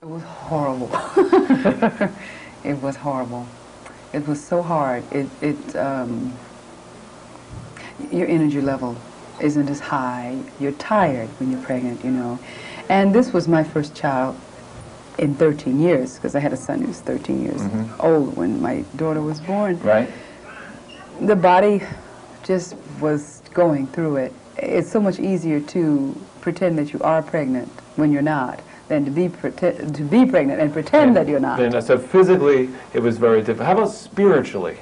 It was horrible. it was horrible. It was so hard. It, it um, your energy level isn't as high. You're tired when you're pregnant, you know. And this was my first child in 13 years because I had a son who was 13 years Mhm. old when my daughter was born. Right? The body just was going through it. It's so much easier to pretend that you are pregnant when you're not than to be to be pregnant and pretend that you're not. Then, uh, so physically, it was very difficult. How about spiritually?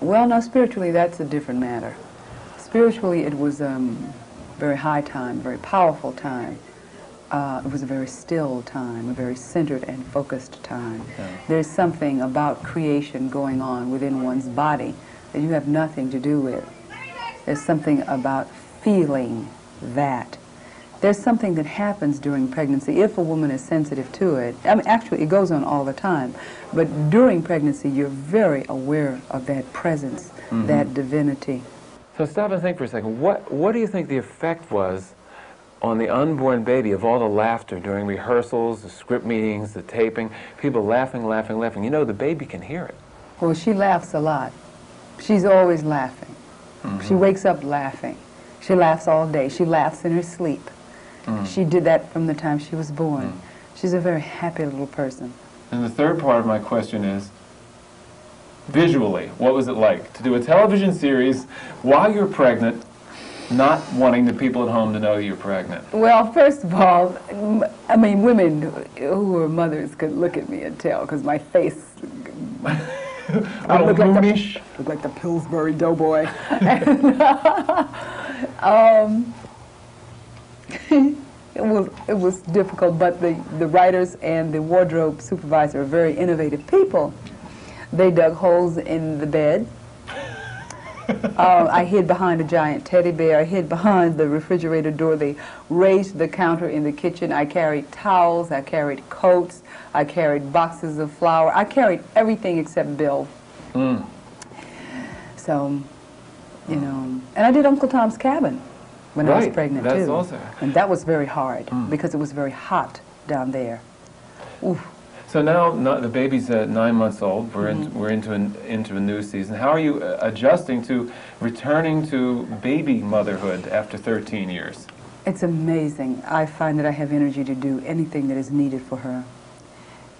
Well, no, spiritually, that's a different matter. Spiritually, it was um, a very high time, very powerful time. Uh, it was a very still time, a very centered and focused time. Yeah. There's something about creation going on within one's body that you have nothing to do with. There's something about feeling that. There's something that happens during pregnancy if a woman is sensitive to it. I mean, actually, it goes on all the time. But during pregnancy, you're very aware of that presence, mm-hmm. that divinity. So stop and think for a second. What, what do you think the effect was on the unborn baby of all the laughter during rehearsals, the script meetings, the taping? People laughing, laughing, laughing. You know, the baby can hear it. Well, she laughs a lot. She's always laughing. Mm-hmm. She wakes up laughing. She laughs all day. She laughs in her sleep. She did that from the time she was born. She's a very happy little person. And the third part of my question is, visually, what was it like to do a television series while you're pregnant, not wanting the people at home to know you're pregnant? Well, first of all, I mean, women who are mothers could look at me and tell because my face Little look like the- looked like the Pillsbury Doughboy. And, um, it was it was difficult, but the, the writers and the wardrobe supervisor are very innovative people. They dug holes in the bed. Uh, I hid behind a giant teddy bear. I hid behind the refrigerator door. They raised the counter in the kitchen. I carried towels. I carried coats. I carried boxes of flour. I carried everything except Bill. Mm. So, you know, and I did Uncle Tom's Cabin when I was pregnant that's too. also- And that was very hard Mm. because it was very hot down there. Oof. So now no, the baby's uh, nine months old. We're, Mm-hmm. in, we're into, an, into a new season. How are you uh, adjusting to returning to baby motherhood after 13 years? It's amazing. I find that I have energy to do anything that is needed for her.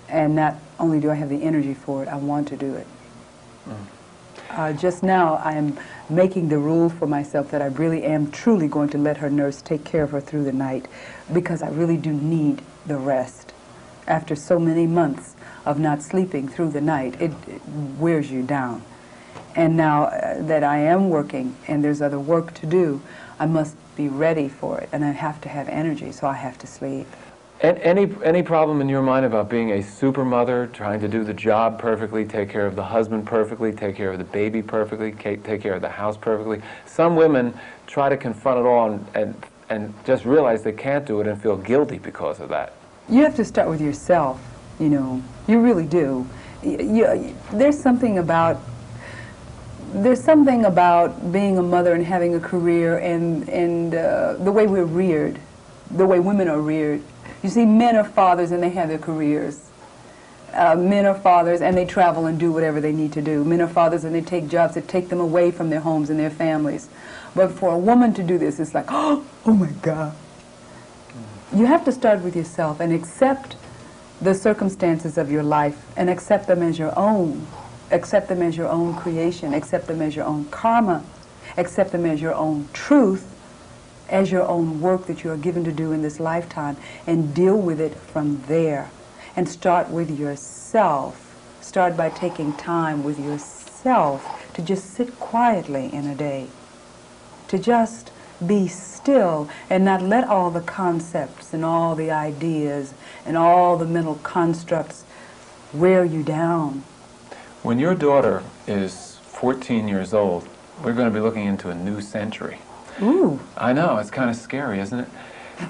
And not only do I have the energy for it, I want to do it. Uh, just now, I am making the rule for myself that I really am truly going to let her nurse take care of her through the night because I really do need the rest. After so many months of not sleeping through the night, it, it wears you down. And now uh, that I am working and there's other work to do, I must be ready for it and I have to have energy, so I have to sleep. And any, any problem in your mind about being a super mother, trying to do the job perfectly, take care of the husband perfectly, take care of the baby perfectly, take care of the house perfectly? Some women try to confront it all and, and, and just realize they can't do it and feel guilty because of that. You have to start with yourself, you know. You really do. Y- you- there's something about there's something about being a mother and having a career and and uh, the way we're reared, the way women are reared. You see, men are fathers and they have their careers. Uh, men are fathers and they travel and do whatever they need to do. Men are fathers and they take jobs that take them away from their homes and their families. But for a woman to do this, it's like, oh, oh my God. You have to start with yourself and accept the circumstances of your life and accept them as your own. Accept them as your own creation. Accept them as your own karma. Accept them as your own truth, as your own work that you are given to do in this lifetime, and deal with it from there. And start with yourself. Start by taking time with yourself to just sit quietly in a day to just be still and not let all the concepts and all the ideas and all the mental constructs wear you down. When your daughter is 14 years old, we're going to be looking into a new century. Ooh. I know, it's kind of scary, isn't it?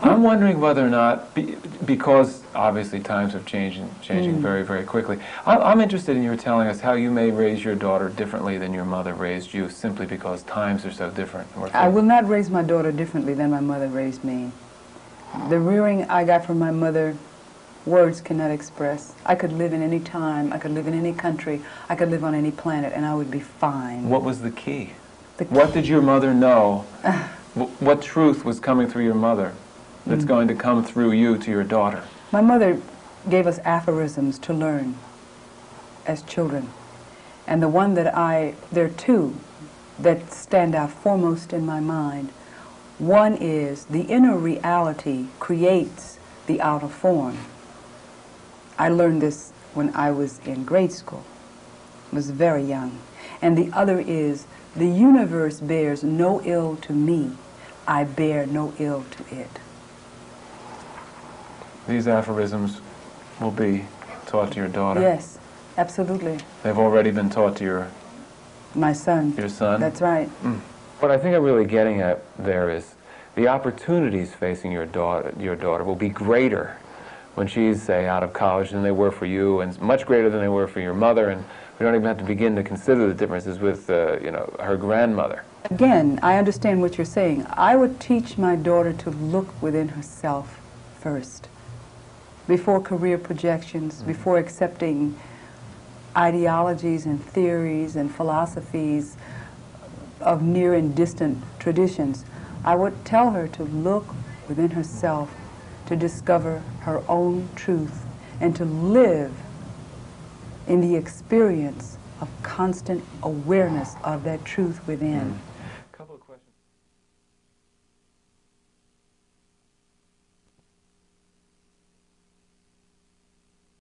I'm wondering whether or not, be, because obviously times have changed and changing mm. very, very quickly. I, I'm interested in your telling us how you may raise your daughter differently than your mother raised you, simply because times are so different. I will not raise my daughter differently than my mother raised me. The rearing I got from my mother words cannot express. I could live in any time, I could live in any country, I could live on any planet, and I would be fine. What was the key? What did your mother know? What truth was coming through your mother Mm. that's going to come through you to your daughter? My mother gave us aphorisms to learn as children. And the one that I, there are two that stand out foremost in my mind. One is the inner reality creates the outer form. I learned this when I was in grade school, was very young. And the other is the universe bears no ill to me, I bear no ill to it. These aphorisms will be taught to your daughter. Yes, absolutely. They've already been taught to your, My son. your son. That's right. Hmm. What I think I'm really getting at there is the opportunities facing your daughter, your daughter will be greater when she's, say, out of college than they were for you, and much greater than they were for your mother. And we don't even have to begin to consider the differences with, uh, you know, her grandmother. Again, I understand what you're saying. I would teach my daughter to look within herself first, before career projections, before accepting ideologies and theories and philosophies of near and distant traditions. I would tell her to look within herself to discover her own truth and to live in the experience of constant awareness of that truth within. Mm.